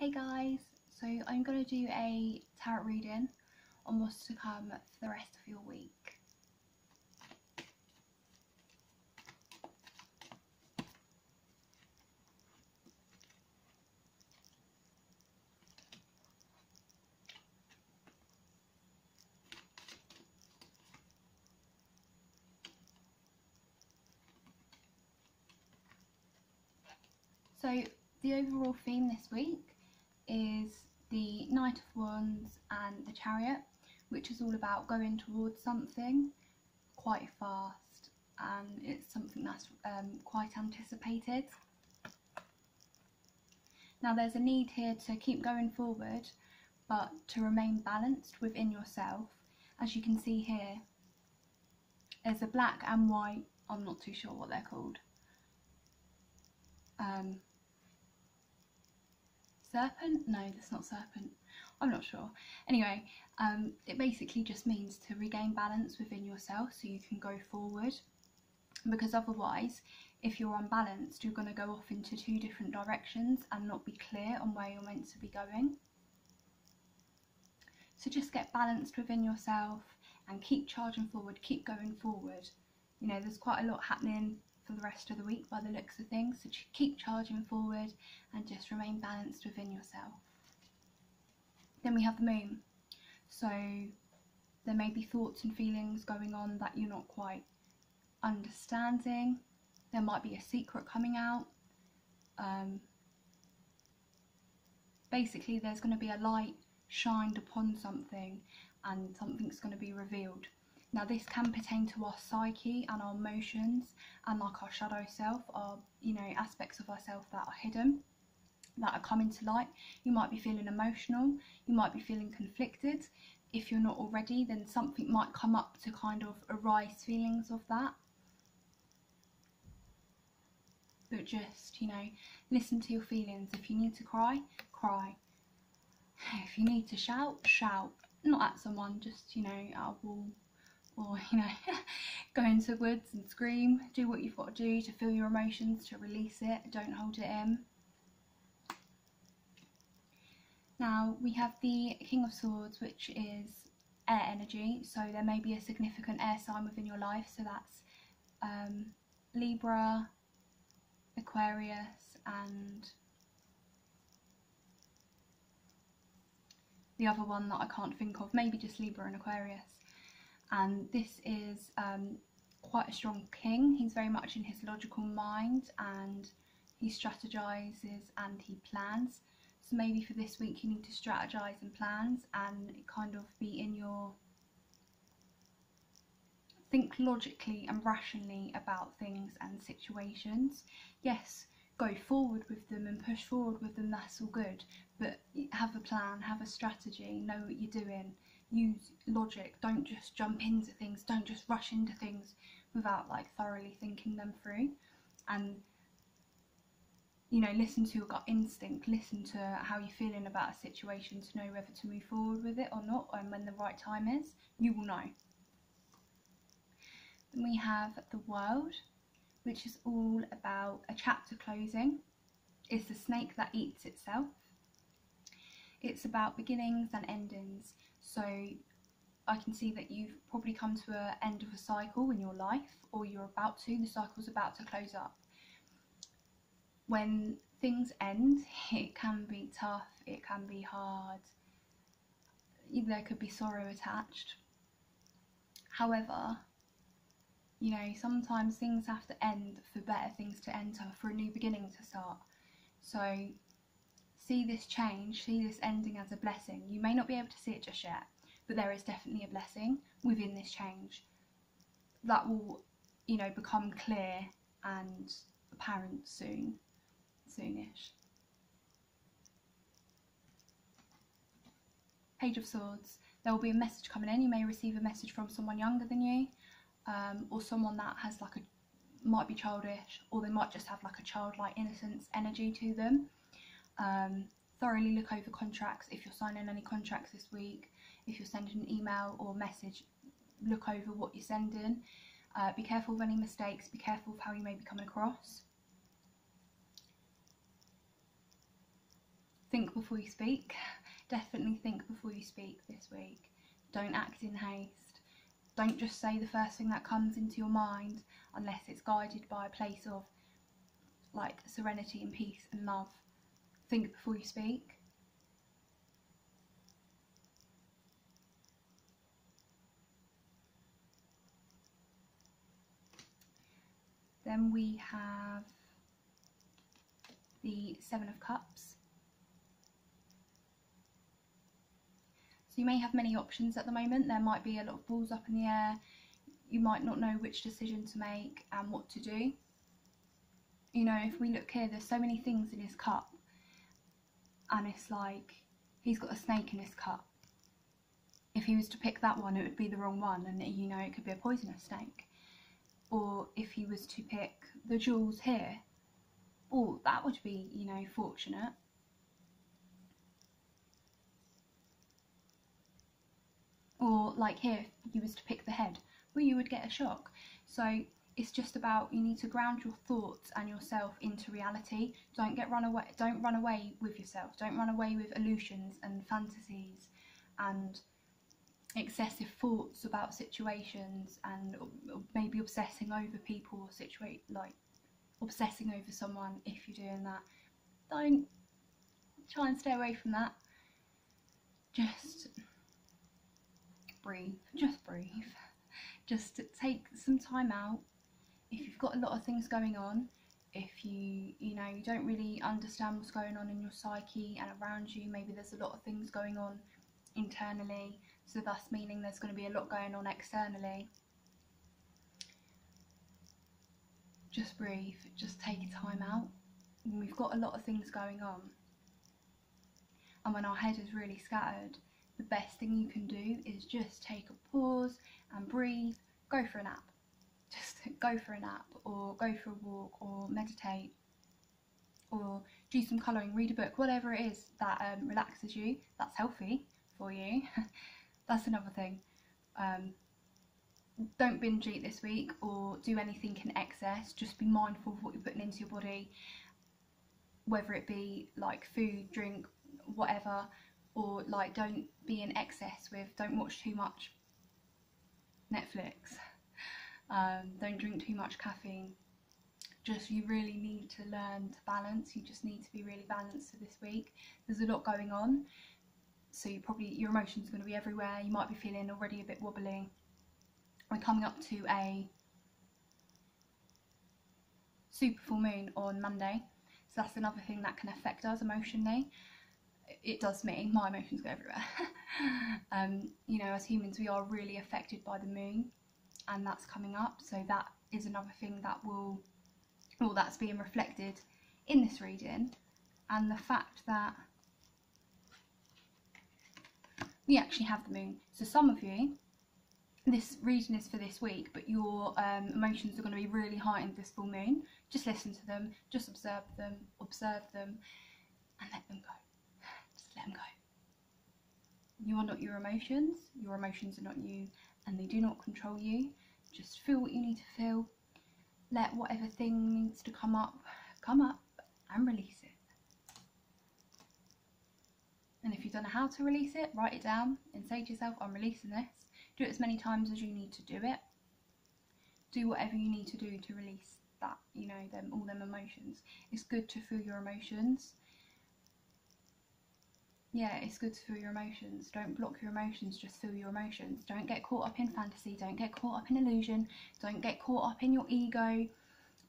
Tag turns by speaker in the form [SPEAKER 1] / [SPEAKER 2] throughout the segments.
[SPEAKER 1] Hey guys, so I'm going to do a tarot reading on what's to come for the rest of your week. So the overall theme this week is the Knight of Wands and the Chariot, which is all about going towards something quite fast and it's something that's um, quite anticipated. Now there's a need here to keep going forward but to remain balanced within yourself. As you can see here, there's a black and white, I'm not too sure what they're called, um, serpent? No, that's not serpent. I'm not sure. Anyway, um, it basically just means to regain balance within yourself so you can go forward. Because otherwise, if you're unbalanced, you're going to go off into two different directions and not be clear on where you're meant to be going. So just get balanced within yourself and keep charging forward, keep going forward. You know, there's quite a lot happening for the rest of the week by the looks of things. So keep charging forward and just remain balanced within yourself. Then we have the moon. So there may be thoughts and feelings going on that you're not quite understanding. There might be a secret coming out. Um, basically, there's going to be a light shined upon something and something's going to be revealed. Now this can pertain to our psyche and our emotions and like our shadow self, our you know aspects of ourselves that are hidden, that are coming to light. You might be feeling emotional, you might be feeling conflicted. If you're not already, then something might come up to kind of arise feelings of that. But just, you know, listen to your feelings. If you need to cry, cry. If you need to shout, shout. Not at someone, just, you know, at a wall or you know go into woods and scream do what you've got to do to feel your emotions to release it don't hold it in. Now we have the king of swords which is air energy so there may be a significant air sign within your life so that's um, libra aquarius and the other one that i can't think of maybe just libra and aquarius and this is um, quite a strong king. He's very much in his logical mind and he strategizes and he plans. So maybe for this week you need to strategize and plans and kind of be in your think logically and rationally about things and situations. Yes, go forward with them and push forward with them, that's all good. But have a plan, have a strategy, know what you're doing use logic don't just jump into things don't just rush into things without like thoroughly thinking them through. And you know listen to your gut instinct listen to how you're feeling about a situation to know whether to move forward with it or not and when the right time is you will know. Then we have the world which is all about a chapter closing. It's the snake that eats itself. It's about beginnings and endings so I can see that you've probably come to an end of a cycle in your life or you're about to, the cycle's about to close up. When things end, it can be tough, it can be hard, there could be sorrow attached. However, you know, sometimes things have to end for better things to enter, for a new beginning to start. So see this change, see this ending as a blessing. You may not be able to see it just yet, but there is definitely a blessing within this change that will, you know, become clear and apparent soon, soonish. Page of Swords. There will be a message coming in. You may receive a message from someone younger than you, um, or someone that has like a might be childish, or they might just have like a childlike innocence energy to them. Um, thoroughly look over contracts if you're signing any contracts this week. If you're sending an email or message, look over what you're sending. Uh, be careful of any mistakes, be careful of how you may be coming across. think before you speak. Definitely think before you speak this week. Don't act in haste. Don't just say the first thing that comes into your mind unless it's guided by a place of like serenity and peace and love. Think before you speak. Then we have the Seven of Cups. So you may have many options at the moment. There might be a lot of balls up in the air. You might not know which decision to make and what to do. You know, if we look here, there's so many things in this cup. And it's like, he's got a snake in his cup. If he was to pick that one, it would be the wrong one. And you know, it could be a poisonous snake or if he was to pick the jewels here, oh, that would be, you know, fortunate. Or like here, if he was to pick the head, well, you would get a shock. So it's just about you need to ground your thoughts and yourself into reality. Don't get run away. Don't run away with yourself. Don't run away with illusions and fantasies and excessive thoughts about situations and maybe obsessing over people or situate like obsessing over someone if you're doing that don't try and stay away from that just breathe just breathe just take some time out if you've got a lot of things going on if you you know you don't really understand what's going on in your psyche and around you maybe there's a lot of things going on internally so thus meaning there's going to be a lot going on externally. Just breathe, just take a time out. we've got a lot of things going on, and when our head is really scattered, the best thing you can do is just take a pause and breathe, go for a nap. Just go for a nap, or go for a walk, or meditate, or do some colouring, read a book, whatever it is that um, relaxes you, that's healthy for you. that's another thing. Um, don't binge eat this week or do anything in excess. Just be mindful of what you're putting into your body, whether it be like food, drink, whatever, or like don't be in excess with, don't watch too much Netflix, um, don't drink too much caffeine. Just you really need to learn to balance. You just need to be really balanced for this week. There's a lot going on. So you probably your emotions are going to be everywhere. You might be feeling already a bit wobbly. We're coming up to a super full moon on Monday. So that's another thing that can affect us emotionally. It does me. My emotions go everywhere. Um, you know as humans we are really affected by the moon and that's coming up so that is another thing that will well that's being reflected in this reading and the fact that we actually have the moon. So some of you, this reading is for this week, but your um, emotions are going to be really heightened this full moon. Just listen to them, just observe them, observe them, and let them go. Just let them go. You are not your emotions, your emotions are not you, and they do not control you. Just feel what you need to feel. Let whatever thing needs to come up, come up, and release it. And if you don't know how to release it, write it down and say to yourself, I'm releasing this. Do it as many times as you need to do it. Do whatever you need to do to release that, you know, them all them emotions. It's good to feel your emotions. Yeah, it's good to feel your emotions. Don't block your emotions, just feel your emotions. Don't get caught up in fantasy, don't get caught up in illusion, don't get caught up in your ego,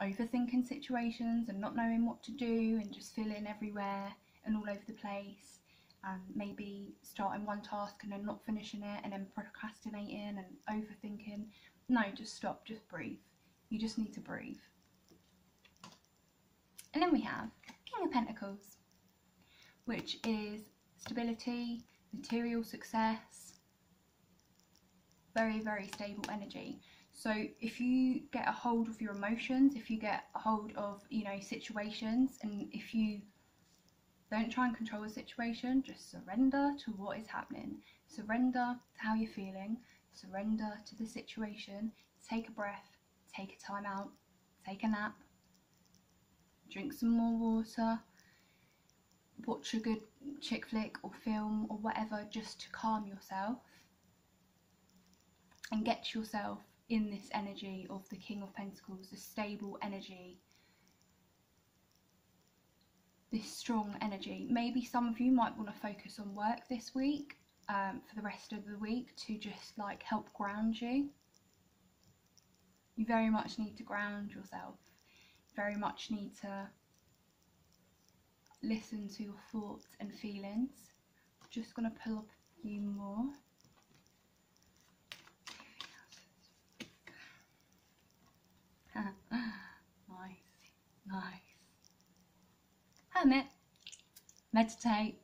[SPEAKER 1] overthinking situations and not knowing what to do and just feeling everywhere and all over the place and maybe starting one task and then not finishing it and then procrastinating and overthinking. No, just stop, just breathe. You just need to breathe. And then we have King of Pentacles, which is stability, material success, very, very stable energy. So if you get a hold of your emotions, if you get a hold of, you know, situations and if you don't try and control the situation, just surrender to what is happening. Surrender to how you're feeling, surrender to the situation, take a breath, take a time out, take a nap, drink some more water, watch a good chick flick or film or whatever just to calm yourself and get yourself in this energy of the King of Pentacles, the stable energy, this strong energy. Maybe some of you might want to focus on work this week um, for the rest of the week to just like help ground you. You very much need to ground yourself, very much need to listen to your thoughts and feelings. I'm just going to pull up a few more. nice, nice. Meditate.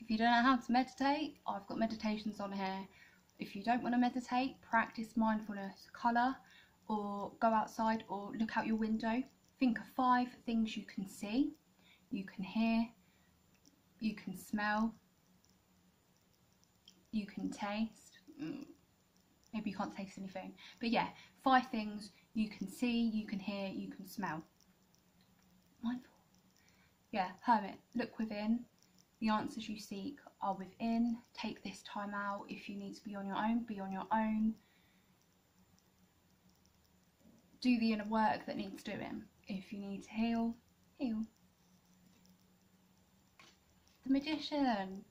[SPEAKER 1] If you don't know how to meditate, I've got meditations on here. If you don't want to meditate, practice mindfulness, colour, or go outside or look out your window. Think of five things you can see, you can hear, you can smell, you can taste. Mm, maybe you can't taste anything, but yeah, five things you can see, you can hear, you can smell. Mindful. Yeah, hermit, look within. The answers you seek are within. Take this time out. If you need to be on your own, be on your own. Do the inner work that needs doing. If you need to heal, heal. The magician.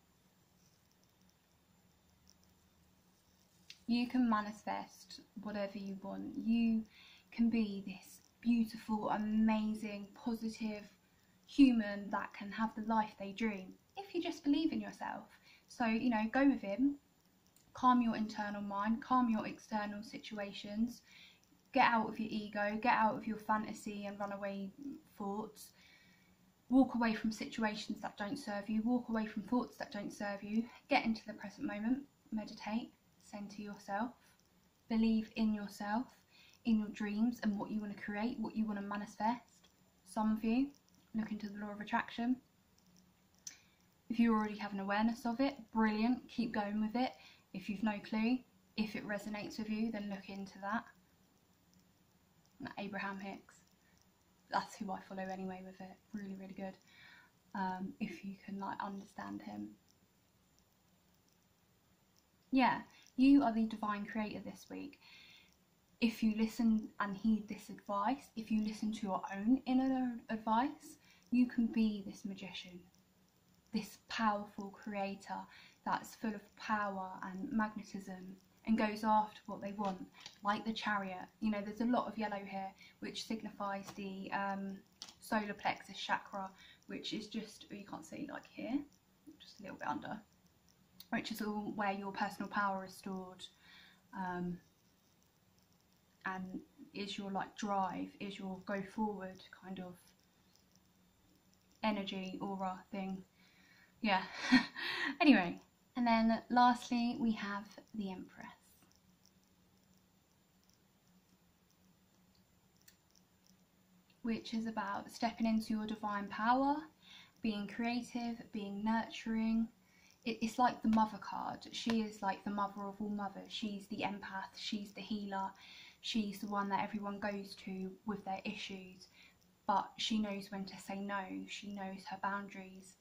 [SPEAKER 1] You can manifest whatever you want. You can be this beautiful, amazing, positive human that can have the life they dream if you just believe in yourself. So, you know, go with him, calm your internal mind, calm your external situations, get out of your ego, get out of your fantasy and runaway thoughts. Walk away from situations that don't serve you, walk away from thoughts that don't serve you, get into the present moment, meditate, center yourself, believe in yourself, in your dreams and what you want to create, what you want to manifest. Some of you look into the law of attraction. If you already have an awareness of it, brilliant, keep going with it. If you've no clue, if it resonates with you, then look into that. Abraham Hicks, that's who I follow anyway with it. Really, really good. Um, if you can like understand him. Yeah, you are the divine creator this week if you listen and heed this advice, if you listen to your own inner advice, you can be this magician, this powerful creator that's full of power and magnetism and goes after what they want, like the chariot. You know, there's a lot of yellow here, which signifies the um, solar plexus chakra, which is just, you can't see like here, just a little bit under, which is all where your personal power is stored. Um, and is your like drive, is your go forward kind of energy aura thing. Yeah. anyway, and then lastly we have the Empress. Which is about stepping into your divine power, being creative, being nurturing. it's like the mother card. She is like the mother of all mothers. She's the empath, she's the healer, she's the one that everyone goes to with their issues, but she knows when to say no, she knows her boundaries.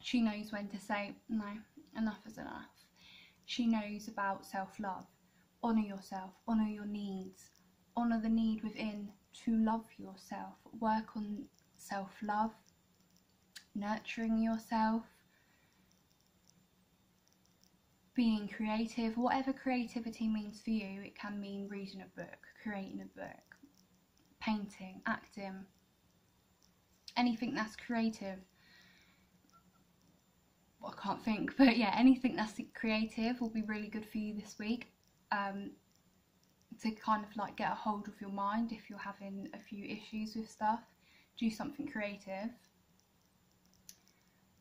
[SPEAKER 1] She knows when to say, no, enough is enough. She knows about self love. Honour yourself, honour your needs, honour the need within to love yourself. Work on self love, nurturing yourself, being creative, whatever creativity means for you, it can mean reading a book, creating a book, painting, acting, anything that's creative. I can't think, but yeah, anything that's creative will be really good for you this week. Um, to kind of like get a hold of your mind if you're having a few issues with stuff, do something creative.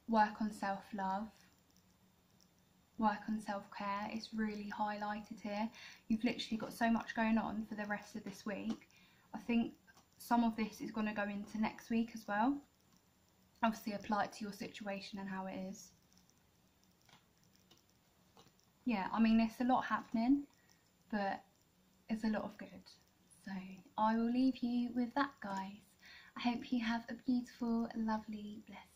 [SPEAKER 1] Work on self love work on self-care It's really highlighted here. You've literally got so much going on for the rest of this week. I think some of this is going to go into next week as well. Obviously apply it to your situation and how it is. Yeah, I mean there's a lot happening, but it's a lot of good. So I will leave you with that guys. I hope you have a beautiful, lovely, blessed